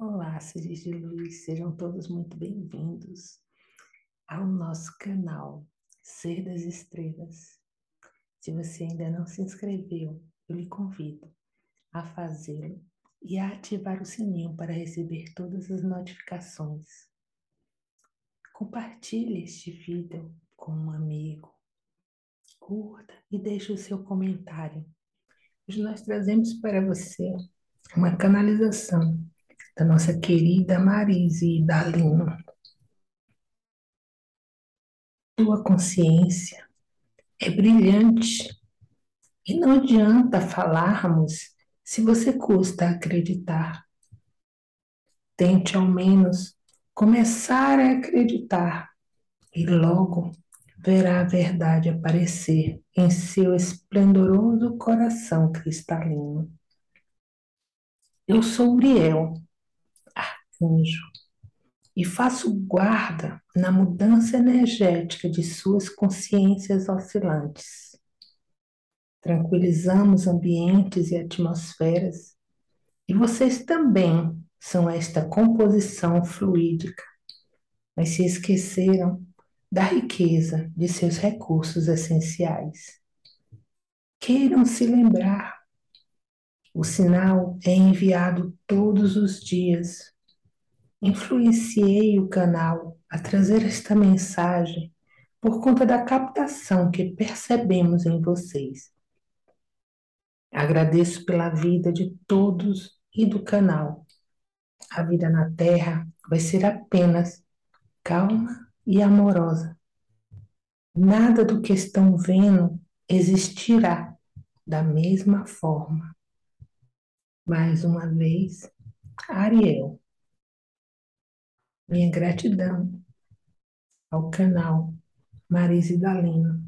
Olá, seres de luz, sejam todos muito bem-vindos ao nosso canal Ser das Estrelas. Se você ainda não se inscreveu, eu lhe convido a fazê-lo e a ativar o sininho para receber todas as notificações. Compartilhe este vídeo com um amigo, curta e deixe o seu comentário. Hoje nós trazemos para você uma canalização da nossa querida Marise Dalino. Tua consciência é brilhante e não adianta falarmos se você custa acreditar. Tente ao menos começar a acreditar e logo verá a verdade aparecer em seu esplendoroso coração cristalino. Eu sou Uriel, arcanjo, e faço guarda na mudança energética de suas consciências oscilantes. Tranquilizamos ambientes e atmosferas, e vocês também são esta composição fluídica, mas se esqueceram da riqueza de seus recursos essenciais. Queiram se lembrar. O sinal é enviado todos os dias. Influenciei o canal a trazer esta mensagem por conta da captação que percebemos em vocês. Agradeço pela vida de todos e do canal. A vida na Terra vai ser apenas calma e amorosa. Nada do que estão vendo existirá da mesma forma. Mais uma vez, Ariel. Minha gratidão ao canal Marise Dalino,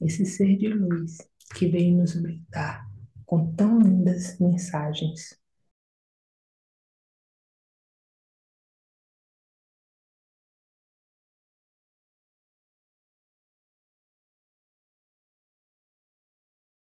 esse ser de luz que veio nos brindar com tão lindas mensagens.